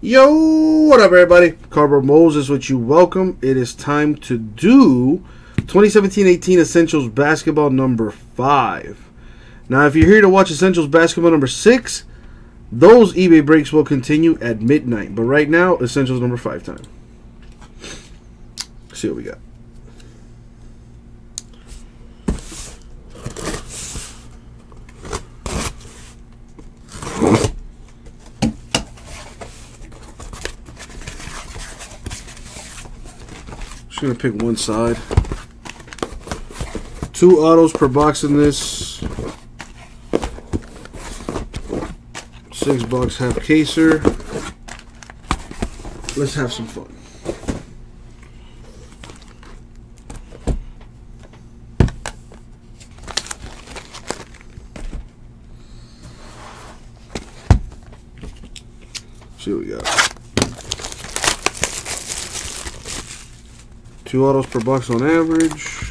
Yo, what up, everybody? Cardboard Moses with you. Welcome. It is time to do 2017-18 Essentials Basketball number five. Now, if you're here to watch Essentials Basketball number six, those eBay breaks will continue at midnight. But right now, Essentials number five time. Let's see what we got. Just gonna pick one side. Two autos per box in this. Six bucks, half caser. Let's have some fun. See what we got. Two autos per box on average.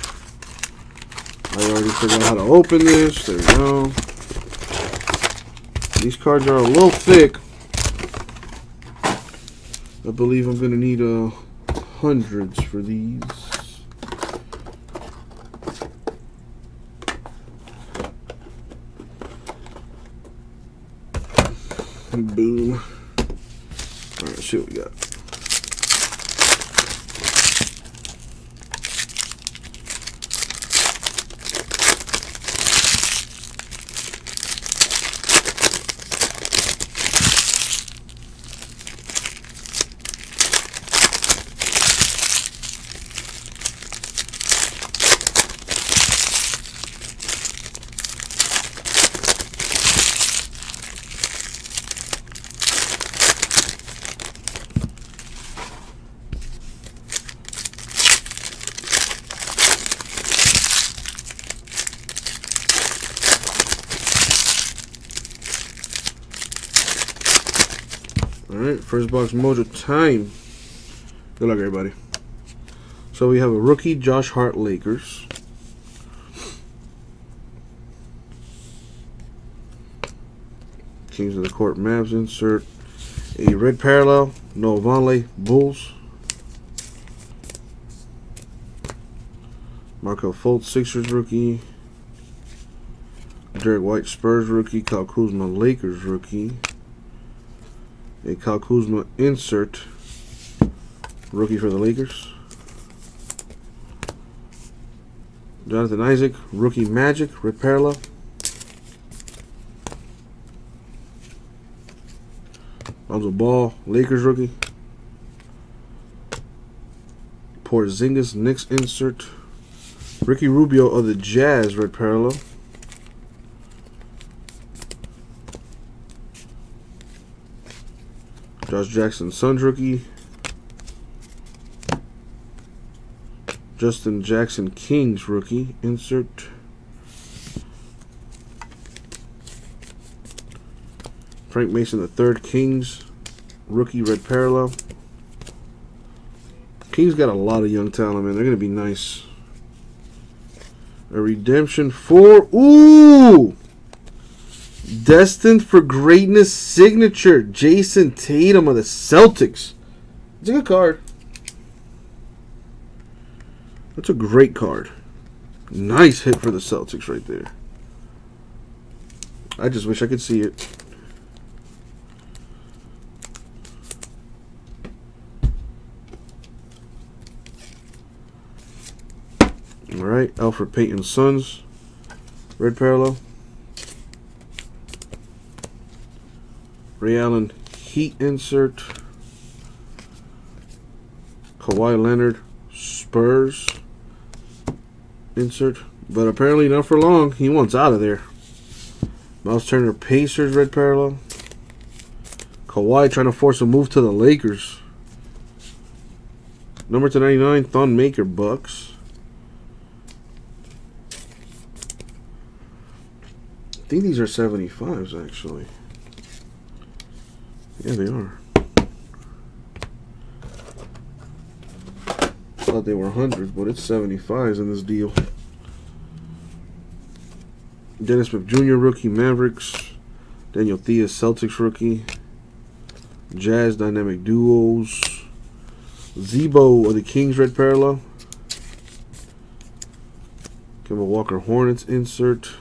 I already figured out how to open this. There we go. These cards are a little thick. I believe I'm going to need uh, hundreds for these. Boom. Alright, let's see what we got. Alright, first box mojo time. Good luck, everybody. So we have a rookie, Josh Hart, Lakers. Kings of the Court Mavs insert. A red parallel, Noah Vonleh, Bulls. Markelle Fultz, Sixers rookie. Derrick White, Spurs rookie. Kyle Kuzma, Lakers rookie a Kyle Kuzma insert rookie for the Lakers. Jonathan Isaac, rookie Magic, parallel. Lonzo Ball, Lakers rookie. Porzingis, Knicks insert. Ricky Rubio of the Jazz, red parallel. Josh Jackson, Suns rookie. Justin Jackson, Kings rookie. Insert. Frank Mason, the third Kings rookie, red parallel. Kings got a lot of young talent, man. They're to be nice. A redemption for. Ooh! Destined for greatness signature. Jayson Tatum of the Celtics. It's a good card. That's a great card. Nice hit for the Celtics right there. I just wish I could see it. Alright, Elfrid Payton Suns. Red parallel. Ray Allen Heat insert. Kawhi Leonard Spurs insert. But apparently not for long. He wants out of there. Miles Turner Pacers red parallel. Kawhi trying to force a move to the Lakers. Number to 99, Thon Maker Bucks. I think these are 75s actually. Yeah, they are. Thought they were hundreds, but it's 75s in this deal. Dennis Smith Jr. rookie, Mavericks. Daniel Theis, Celtics rookie. Jazz Dynamic Duos. Z-Bo of the Kings red parallel. Kemba Walker Hornets insert.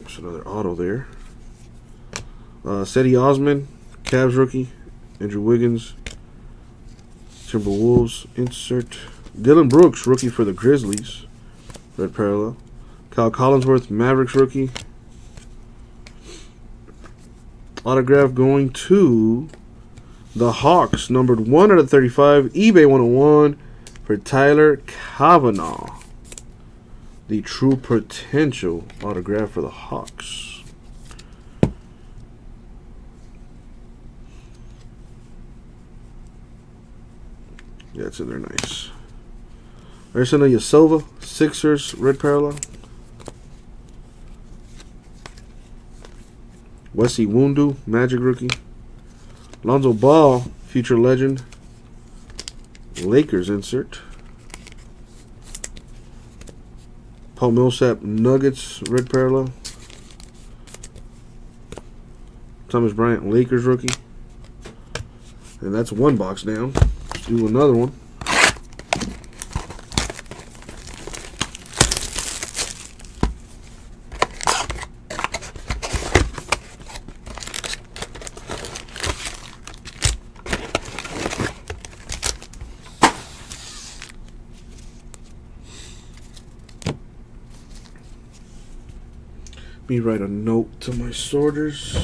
There's another auto there. Uh, Cedi Osman, Cavs rookie. Andrew Wiggins, Timberwolves insert. Dillon Brooks, rookie for the Grizzlies. Red parallel. Kyle Collinsworth, Mavericks rookie. Autograph going to the Hawks, numbered 1 out of 35. eBay 101 for Tyler Cavanaugh. The true potential autograph for the Hawks. Yeah, it's in there nice. Arsenal Silva, Sixers, red parallel. Wesley Iwundu, Magic rookie. Lonzo Ball, future legend. Lakers insert. Paul Millsap, Nuggets, red parallel. Thomas Bryant, Lakers rookie. And that's one box down. Let's do another one. me write a note to my sorters.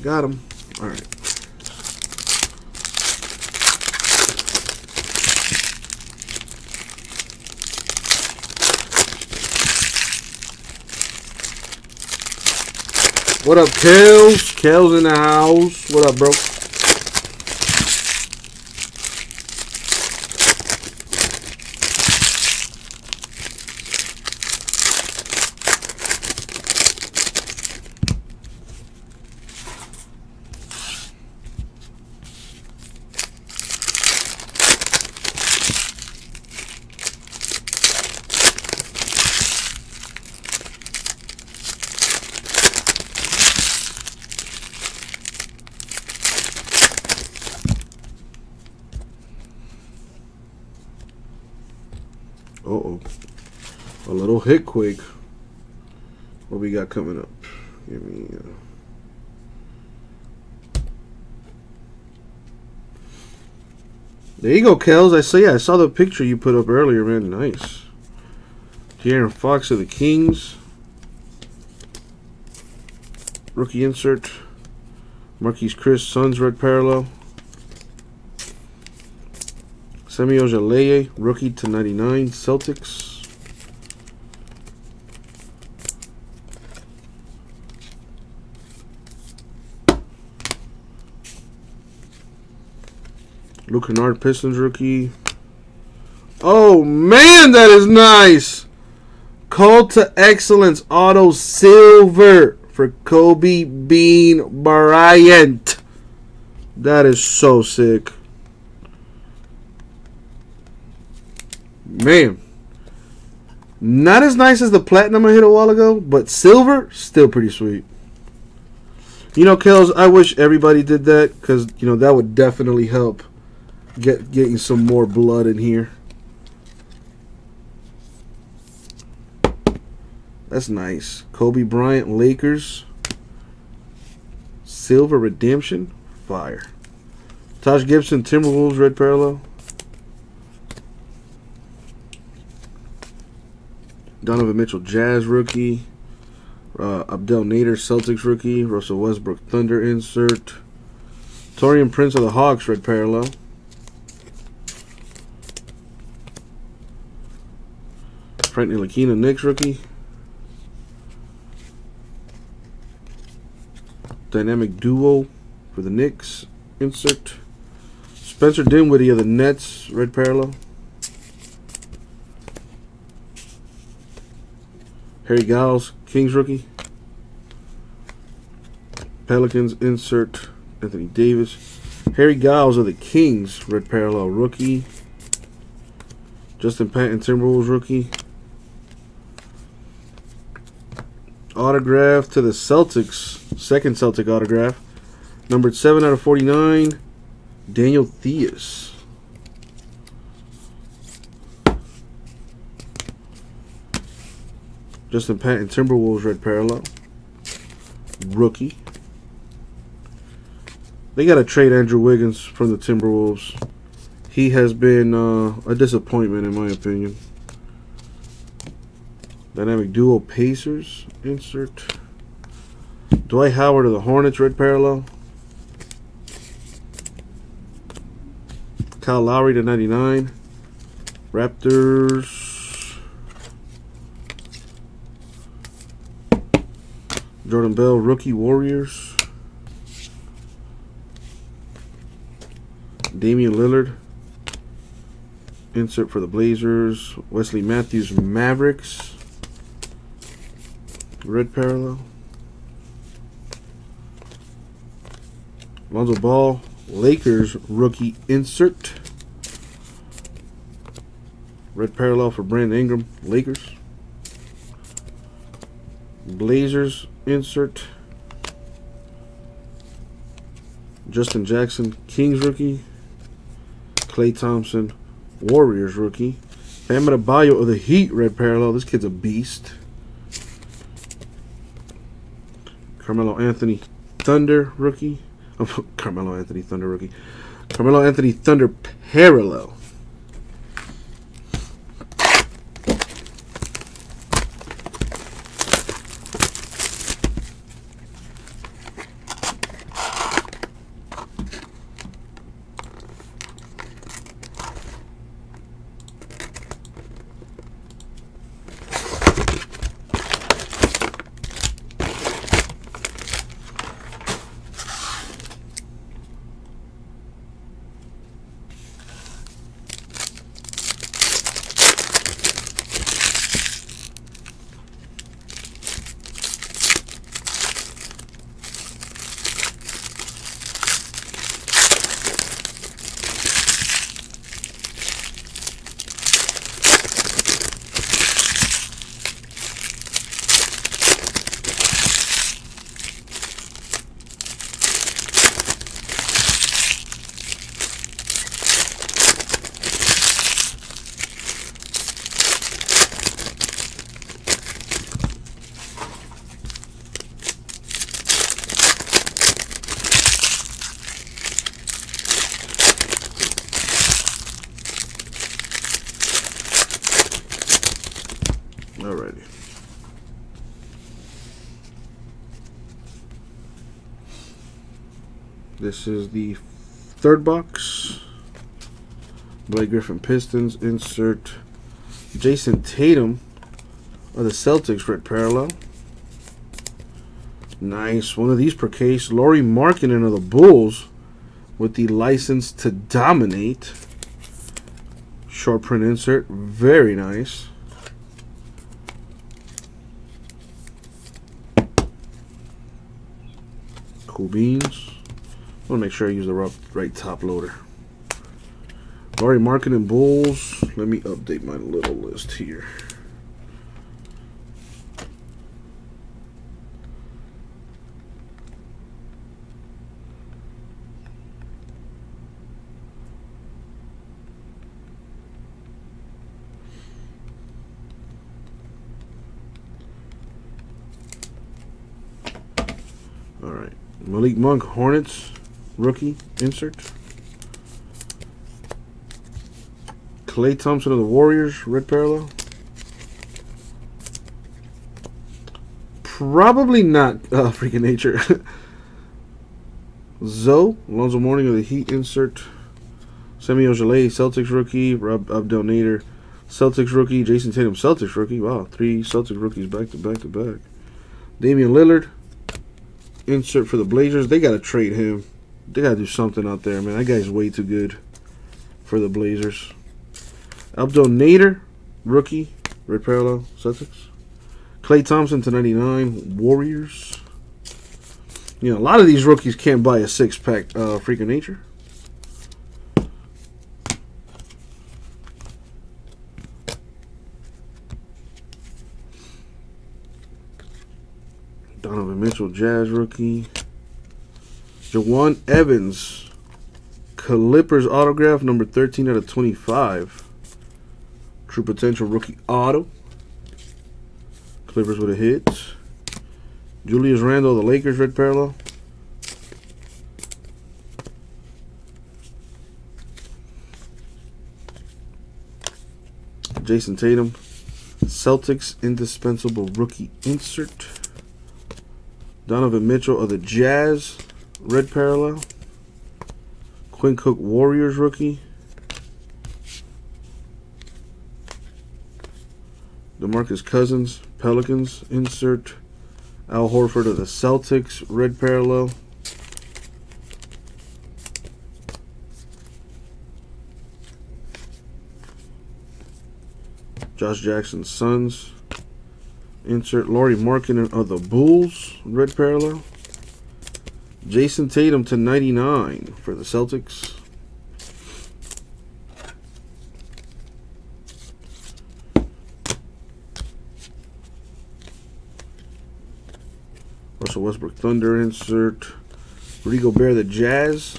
Got him. All right. What up, Kels? Kels in the house. What up, bro? Uh-oh. A little hit quick. What we got coming up? Give me... Uh... There you go, Kels. I see. I saw the picture you put up earlier, man. Nice. De'Aaron Fox of the Kings. Rookie insert. Marquese Chriss, Suns red parallel. Semi Ojeleye, rookie to 99, Celtics. Luke Kennard, Pistons rookie. Oh, man, that is nice. Call to Excellence Auto Silver for Kobe Bean Bryant. That is so sick. Man. Not as nice as the platinum I hit a while ago, but silver, still pretty sweet. You know, Kels, I wish everybody did that because, you know, that would definitely help get getting some more blood in here. That's nice. Kobe Bryant, Lakers. Silver Redemption, fire. Taj Gibson, Timberwolves, red parallel. Donovan Mitchell, Jazz rookie. Uh, Abdel Nader, Celtics rookie. Russell Westbrook, Thunder insert. Taurean Prince of the Hawks, red parallel. Frank Ntilikina, Knicks rookie. Dynamic duo for the Knicks. Insert. Spencer Dinwiddie of the Nets, red parallel. Harry Giles, Kings rookie. Pelicans insert Anthony Davis. Harry Giles of the Kings, red parallel rookie. Justin Patton, Timberwolves rookie. Autograph to the Celtics, second Celtic autograph. Numbered 7 out of 49, Daniel Theis. Justin Patton, Timberwolves red parallel. Rookie. They got to trade Andrew Wiggins from the Timberwolves. He has been uh, a disappointment in my opinion. Dynamic duo Pacers. Insert. Dwight Howard of the Hornets red parallel. Kyle Lowry to 99. Raptors. Jordan Bell, rookie Warriors. Damian Lillard. Insert for the Blazers. Wesley Matthews, Mavericks. Red parallel. Lonzo Ball, Lakers rookie insert. Red parallel for Brandon Ingram, Lakers. Blazers insert. Justin Jackson, Kings rookie. Klay Thompson, Warriors rookie. Bam Adebayo of the Heat, red parallel. This kid's a beast. Carmelo Anthony, Thunder rookie. Oh, Carmelo Anthony, Thunder rookie. Carmelo Anthony, Thunder parallel. Alrighty. This is the third box. Blake Griffin Pistons. Insert Jayson Tatum of the Celtics red parallel. Nice. One of these per case. Lauri Markkanen of the Bulls with the license to dominate. Short print insert. Very nice. Cool beans. Want to make sure I use the right top loader. Lauri Markkanen Bulls. Let me update my little list here. All right. Malik Monk, Hornets, rookie, insert. Klay Thompson of the Warriors, red parallel. Probably not uh, freaking nature. Zoe, Alonzo Mourning of the Heat insert. Semi Ojeleye, Celtics rookie. Rob Abdel Nader, Celtics rookie. Jayson Tatum, Celtics rookie. Wow, three Celtics rookies back to back to back. Damian Lillard, insert for the Blazers. They got to trade him. They got to do something out there, man. That guy's way too good for the Blazers. Abdel Nader, rookie. Red parallel, Celtics. Klay Thompson to 99, Warriors. You know, a lot of these rookies can't buy a six pack uh, freak of nature. Donovan Mitchell, Jazz rookie. Jawun Evans, Clippers autograph, number 13 out of 25. True potential rookie auto. Clippers with a hit. Julius Randle, the Lakers, red parallel. Jayson Tatum, Celtics indispensable rookie insert. Donovan Mitchell of the Jazz, red parallel. Quinn Cook, Warriors rookie. DeMarcus Cousins, Pelicans insert. Al Horford of the Celtics, red parallel. Josh Jackson, Suns. Insert Lauri Markkanen of the Bulls, red parallel. Jayson Tatum to 99 for the Celtics. Russell Westbrook Thunder insert. Rudy Gobert the Jazz.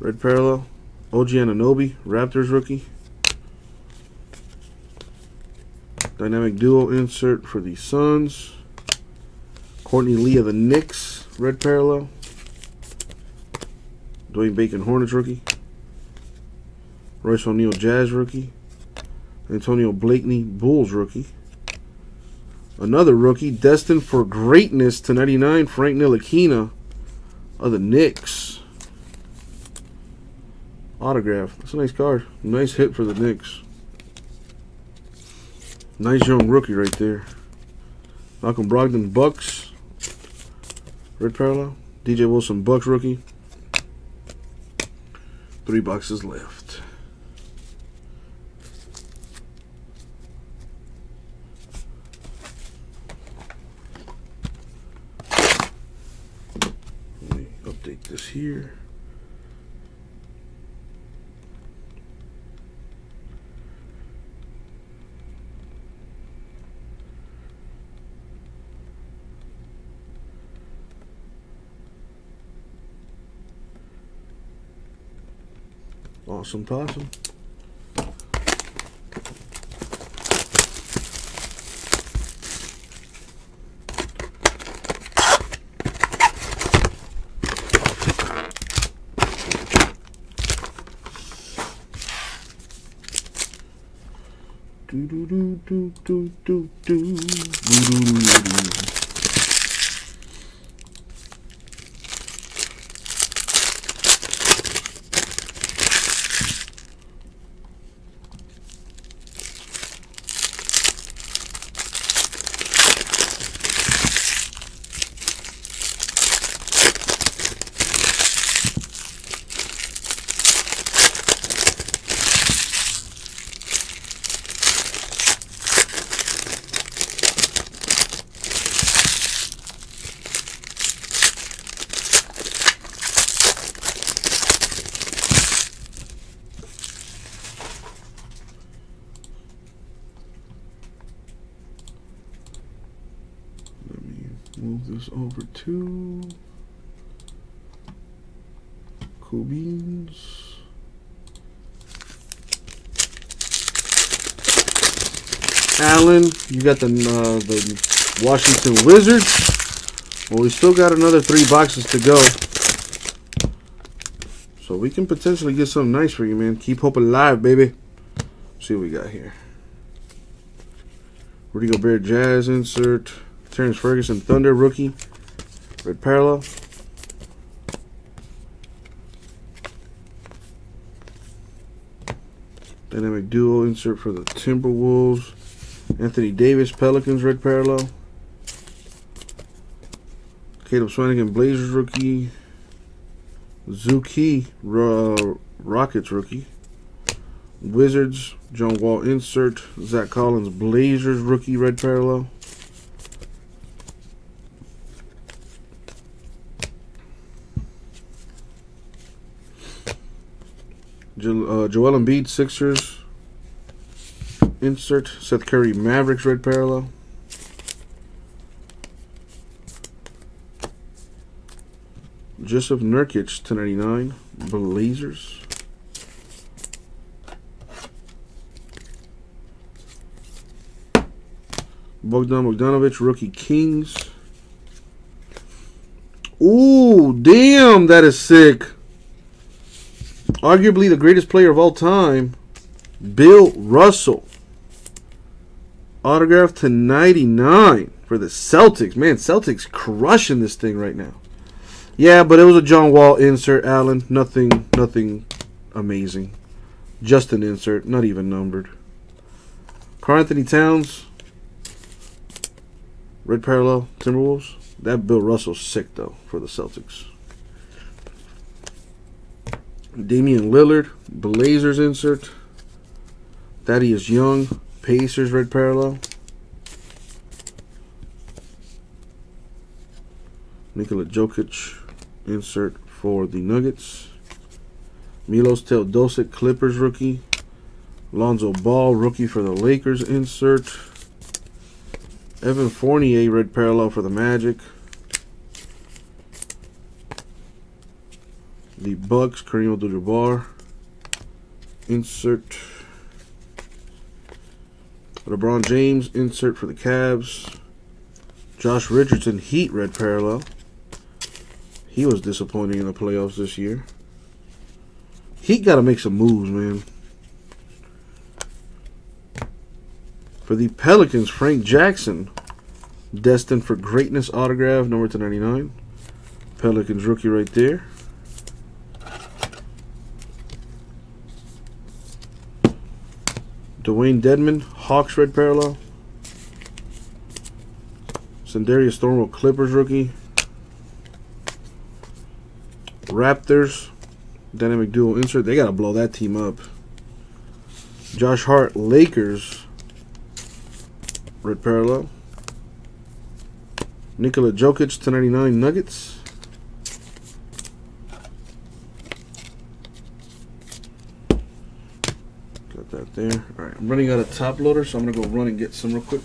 Red parallel. OG Anunoby, Raptors rookie. Dynamic duo insert for the Suns. Courtney Lee of the Knicks, red parallel. Dwayne Bacon Hornets rookie. Royce O'Neale Jazz rookie. Antonio Blakeney Bulls rookie. Another rookie destined for greatness to 99, Frank Ntilikina of the Knicks. Autograph. That's a nice card. Nice hit for the Knicks. Nice young rookie right there. Malcolm Brogdon, Bucks. Red parallel. DJ Wilson, Bucks rookie. Three boxes left. Let me update this here. Awesome possum. Do do do do do do do do do do. Let me move this over to Cool Beans. Allen, you got the uh, the Washington Wizards. Well, we still got another three boxes to go. So we can potentially get something nice for you, man. Keep hope alive, baby. see what we got here. Rudy Gobert Jazz insert. Terrance Ferguson, Thunder rookie. Red parallel. Dynamic duo insert for the Timberwolves. Anthony Davis, Pelicans, red parallel. Caleb Swanigan, Blazers rookie. Zuki, Rockets rookie. Wizards, John Wall insert. Zach Collins, Blazers rookie, red parallel. Jo uh, Joel Embiid, Sixers. Insert. Seth Curry, Mavericks, red parallel. Jusuf Nurkic, 299. Blazers. Bogdan Bogdanovic, rookie Kings. Ooh, damn, that is sick arguably the greatest player of all time, Bill Russell. Autograph to 99 for the Celtics. Man, Celtics crushing this thing right now. Yeah, but it was a John Wall insert, Allen. Nothing nothing amazing. Just an insert, not even numbered. Karl-Anthony Towns. Red parallel, Timberwolves. That Bill Russell's sick though for the Celtics. Damian Lillard, Blazers insert. Thaddeus Young, Pacers red parallel. Nikola Jokic insert for the Nuggets. Milos Teodosic, Clippers rookie. Lonzo Ball, rookie for the Lakers insert. Evan Fournier, red parallel for the Magic. the Bucks, Kareem Abdul-Jabbar. Insert. LeBron James, insert for the Cavs. Josh Richardson, Heat red parallel. He was disappointing in the playoffs this year. Heat got to make some moves, man. For the Pelicans, Frank Jackson, destined for greatness autograph, number 299. Pelicans rookie right there. Dewayne Dedmon, Hawks red parallel. Sindarius Thornwell, Clippers rookie. Raptors, dynamic dual insert. They got to blow that team up. Josh Hart, Lakers, red parallel. Nikola Jokic, 299 Nuggets. that there. All right, I'm running out of top loader, so I'm gonna go run and get some real quick.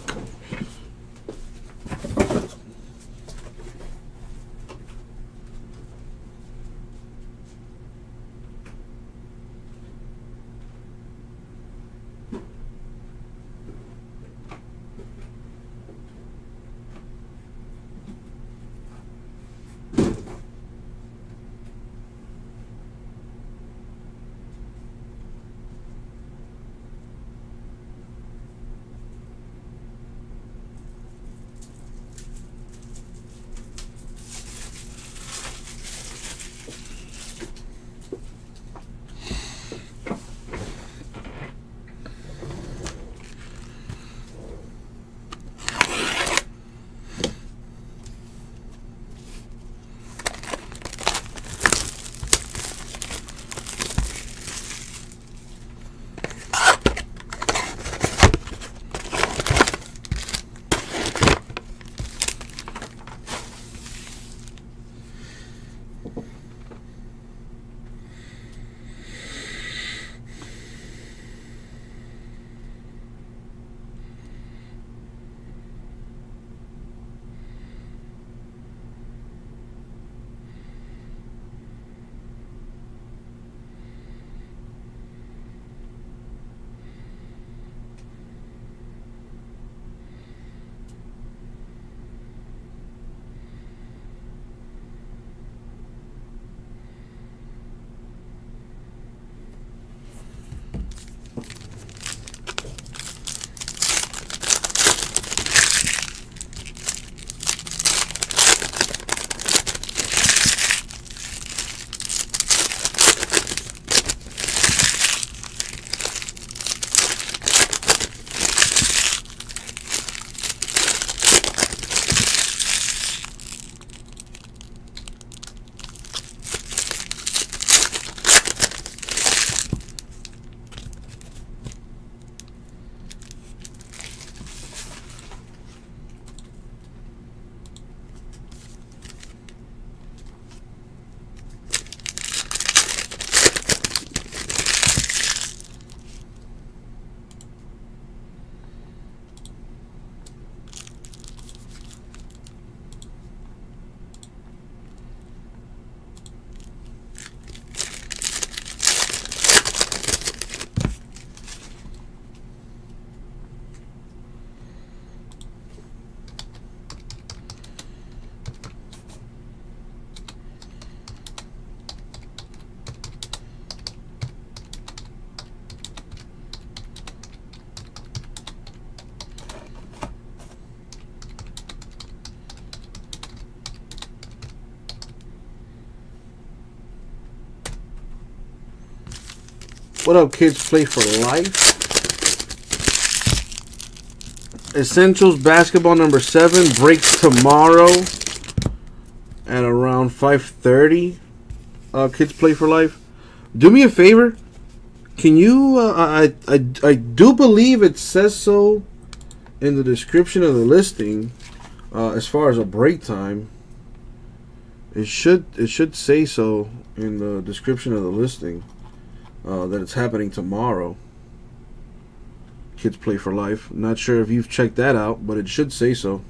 What up, kids? Play for life. Essentials basketball number seven breaks tomorrow at around 5:30. Uh, kids play for life. Do me a favor. Can you? Uh, I, I I do believe it says so in the description of the listing. Uh, as far as a break time, it should it should say so in the description of the listing uh, that it's happening tomorrow. Kids Play for Life. Not sure if you've checked that out, but it should say so.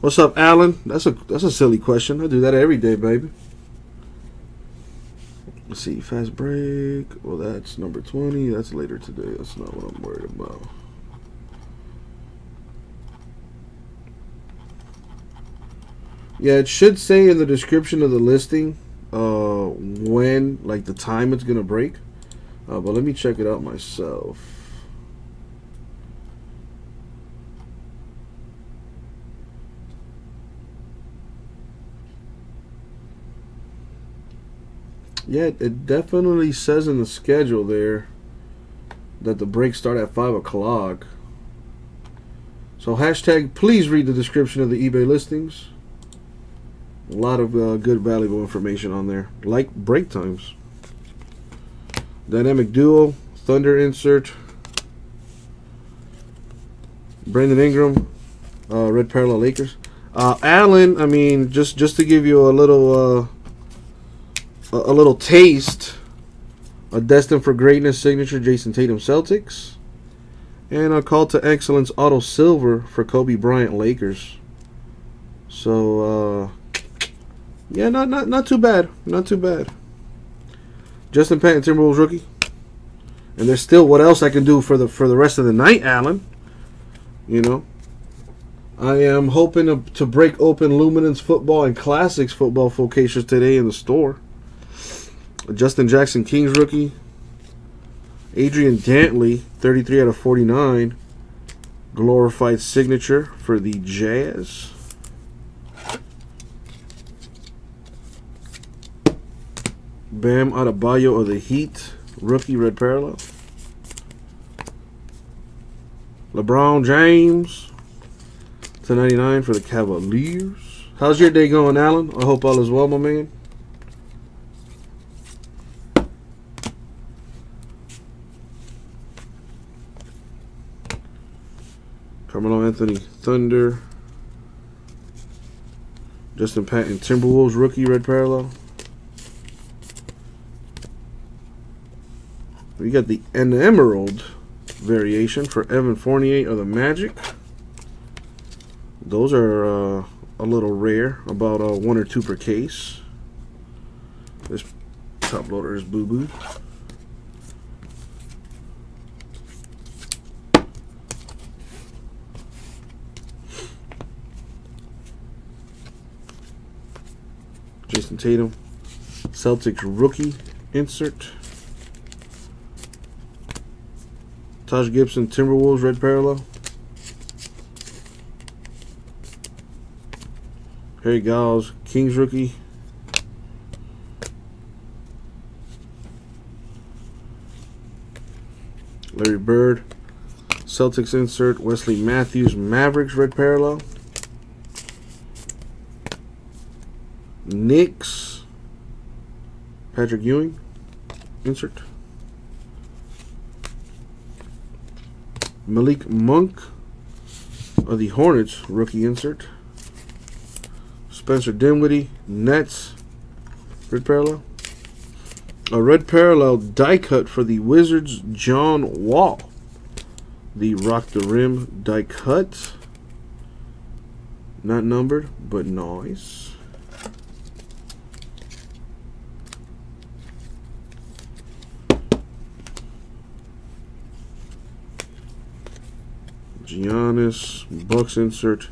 What's up, Alan? That's a that's a silly question. I do that every day, baby. Let's see, fast break. Well, that's number 20. That's later today. That's not what I'm worried about. Yeah, it should say in the description of the listing uh, when, like the time it's going to break. Uh, but let me check it out myself. Yeah, it definitely says in the schedule there that the breaks start at 5 o'clock. So hashtag, please read the description of the eBay listings. A lot of uh, good, valuable information on there, like break times. Dynamic Duo, Thunder insert. Brandon Ingram, uh, Red Parallel Lakers. Uh, Allen, I mean, just just to give you a little uh, a, little taste. A Destined for Greatness signature Jayson Tatum Celtics. And a Call to Excellence Auto Silver for Kobe Bryant Lakers. So, uh, yeah, not, not, not too bad. Not too bad. Justin Patton Timberwolves rookie. And there's still what else I can do for the for the rest of the night, Alan. You know. I am hoping to, to break open Luminance football and classics football cases today in the store. Justin Jackson, Kings rookie. Adrian Dantley, 33 out of 49. Glorified signature for the Jazz. Bam Adebayo of the Heat, rookie red parallel. LeBron James, to 99 for the Cavaliers. How's your day going, Alan? I hope all is well, my man. Carmelo Anthony Thunder. Justin Patton Timberwolves rookie red parallel. We got the an emerald variation for Evan Fournier of the Magic. Those are uh, a little rare, about uh, one or two per case. This top loader is boo boo. Jayson Tatum. Celtics rookie insert. Taj Gibson Timberwolves red parallel. Harry Giles Kings rookie. Larry Bird Celtics insert. Wesley Matthews Mavericks red parallel. Knicks. Patrick Ewing. Insert. Malik Monk of the Hornets. Rookie insert. Spencer Dinwiddie. Nets. Red parallel. A red parallel die cut for the Wizards. John Wall. The Rock the Rim die cut. Not numbered, but nice. Giannis, Bucks insert.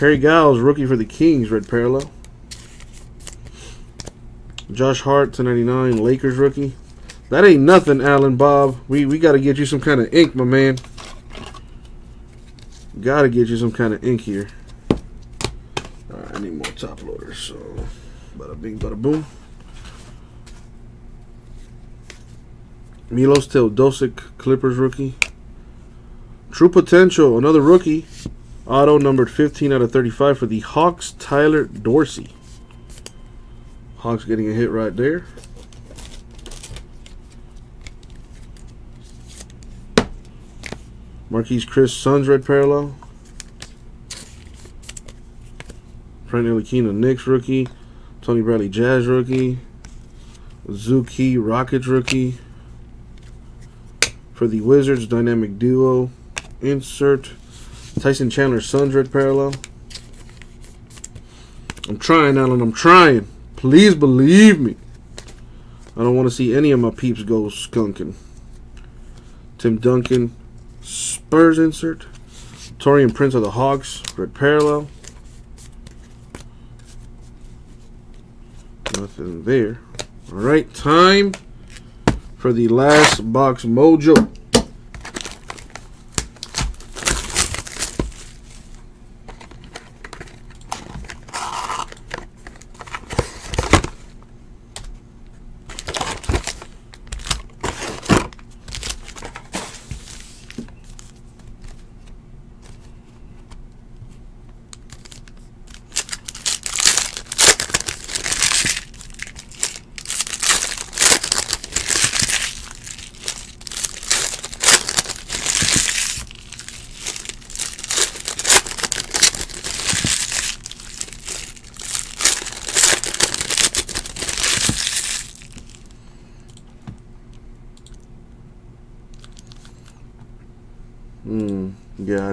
Harry Giles, rookie for the Kings, red parallel. Josh Hart to 99, Lakers rookie. That ain't nothing, Alan Bob. We we gotta get you some kind of ink, my man. Gotta get you some kind of ink here. Alright, I need more top loaders, so bada bing, bada boom. Milos Teodosic, Clippers rookie. True Potential, another rookie. Auto numbered 15 out of 35 for the Hawks, Tyler Dorsey. Hawks getting a hit right there. Marquese Chriss Suns red parallel. Frank Ntilikina, Knicks rookie. Tony Bradley, Jazz rookie. Zuki, Rockets rookie. For the Wizards, dynamic duo. Insert. Tyson Chandler, Suns red parallel. I'm trying, Alan. I'm trying. Please believe me. I don't want to see any of my peeps go skunking. Tim Duncan, Spurs insert. Taurean Prince of the Hawks, red parallel. Nothing there. All right, time for the last box mojo.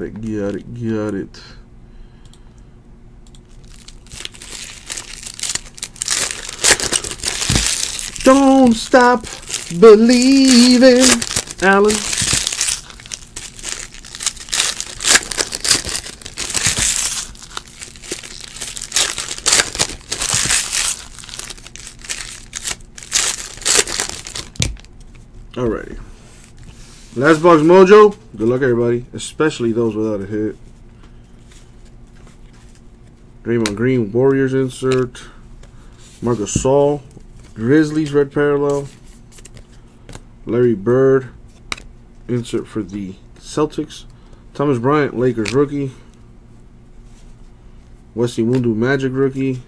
Got it, got it, got it. Don't stop believing, Alan. Alrighty. Last box mojo. Good luck, everybody, especially those without a hit. Draymond Green, Warriors insert. Marc Gasol, Grizzlies red parallel. Larry Bird, insert for the Celtics. Thomas Bryant, Lakers rookie. Wesley Iwundu, Magic rookie.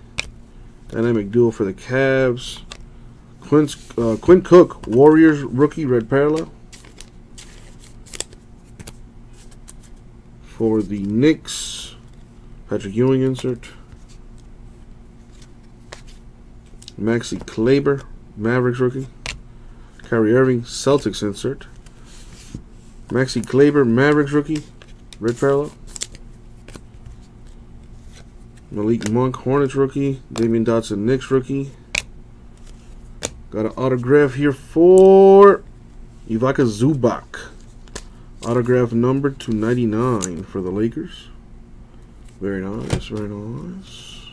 Dynamic duo for the Cavs. Uh, Quinn Cook, Warriors rookie, red parallel. For the Knicks, Patrick Ewing insert. Maxi Kleber, Mavericks rookie. Kyrie Irving, Celtics insert. Maxi Kleber, Mavericks rookie, red parallel. Malik Monk, Hornets rookie. Damyean Dotson, Knicks rookie. Got an autograph here for Ivica Zubac. Autograph number 299 for the Lakers. Very nice, very nice.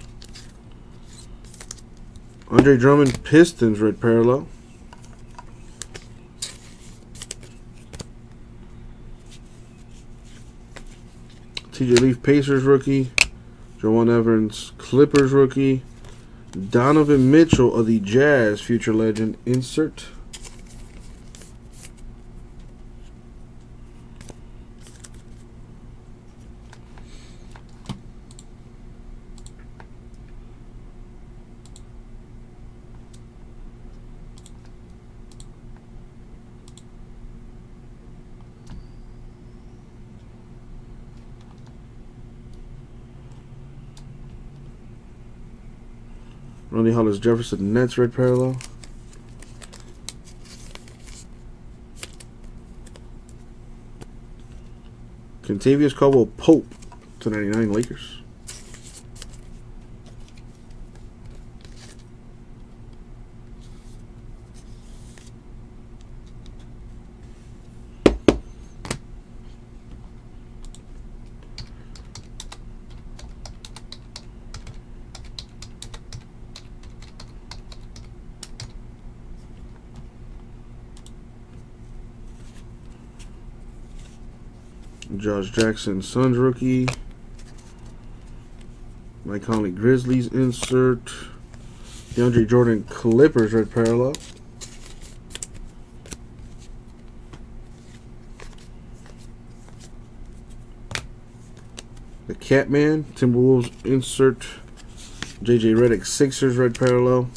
Andre Drummond, Pistons, red parallel. TJ Leaf, Pacers rookie. Jawun Evans, Clippers rookie. Donovan Mitchell of the Jazz, future legend, insert. Rondae Hollis Jefferson Nets red parallel. Kentavious Caldwell Pope to 99 Lakers. Josh Jackson, Suns rookie. Mike Conley, Grizzlies insert. DeAndre Jordan, Clippers red parallel. The Catman, Timberwolves insert. JJ Redick, Sixers red parallel.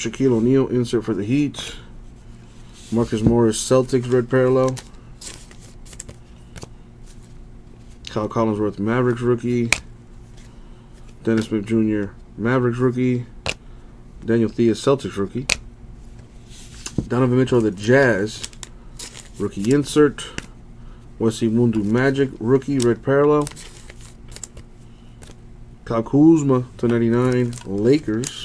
Shaquille O'Neal insert for the Heat. Marcus Morris Celtics red parallel. Kyle Collinsworth Mavericks rookie. Dennis Smith Jr. Mavericks rookie. Daniel Theis Celtics rookie. Donovan Mitchell the Jazz rookie insert. Wesley Iwundu Magic rookie red parallel. Kyle Kuzma to 99 Lakers.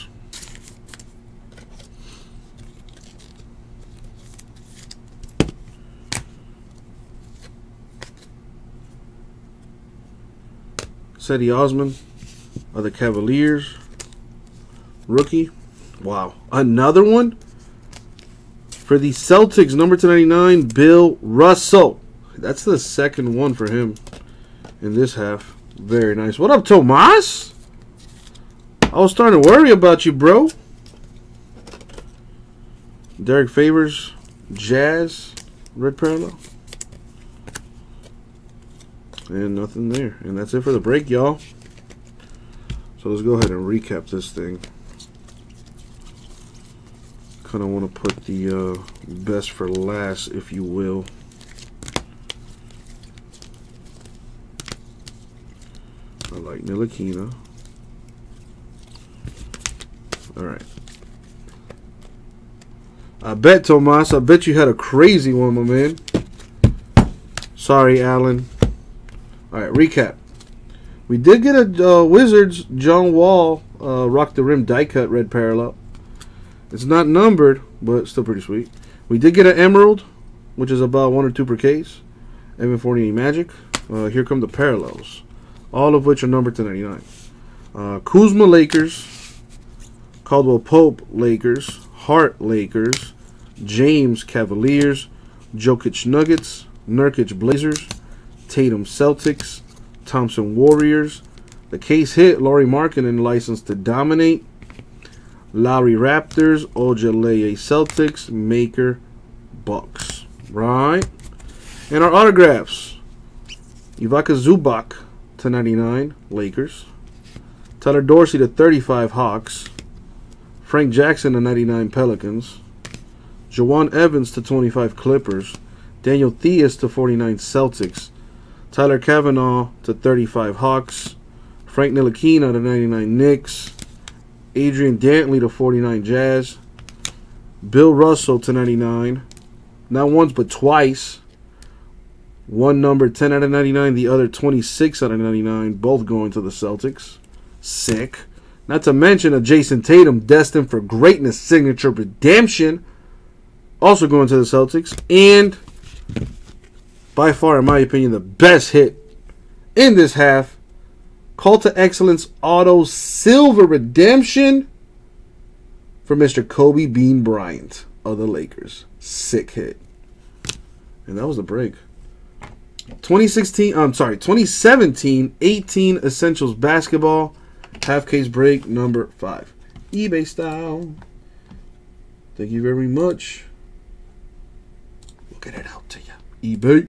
Cedi Osman of the Cavaliers. Rookie. Wow. Another one? For the Celtics, number 299, Bill Russell. That's the second one for him in this half. Very nice. What up, Tomas? I was starting to worry about you, bro. Derrick Favors, Jazz, red parallel. And nothing there. And that's it for the break, y'all. So let's go ahead and recap this thing. Kind of want to put the uh, best for last, if you will. I like Ntilikina. Alright. I bet, Tomas, I bet you had a crazy one, my man. Sorry, Alan. All right, recap. We did get a uh, Wizards John Wall uh, Rock the Rim die cut red parallel. It's not numbered, but still pretty sweet. We did get an Emerald, which is about one or two per case. Evan Fournier Magic. Uh, here come the parallels, all of which are numbered to 99. Uh, Kuzma Lakers, Caldwell Pope Lakers, Hart Lakers, James Cavaliers, Jokic Nuggets, Nurkic Blazers, Tatum Celtics, Thompson Warriors. The case hit Lauri Markkanen licensed to dominate. Lowry Raptors, Ojeleye Celtics, Maker Bucks. Right. And our autographs. Ivica Zubac to 99, Lakers. Tyler Dorsey to 35, Hawks. Frank Jackson to 99, Pelicans. Jawun Evans to 25, Clippers. Daniel Theis to 49, Celtics. Tyler Cavanaugh to 35 Hawks. Frank Ntilikina to 99 Knicks. Adrian Dantley to 49 Jazz. Bill Russell to 99. Not once, but twice. One number 10 out of 99, the other 26 out of 99, both going to the Celtics. Sick. Not to mention a Jayson Tatum destined for greatness signature redemption, also going to the Celtics. And by far, in my opinion, the best hit in this half. Call to Excellence Auto Silver Redemption for Mr. Kobe Bean Bryant of the Lakers. Sick hit. And that was the break. 2016, I'm sorry, 2017 18 Essentials Basketball half case break number 5. eBay style. Thank you very much. We'll get it out to you. eBay.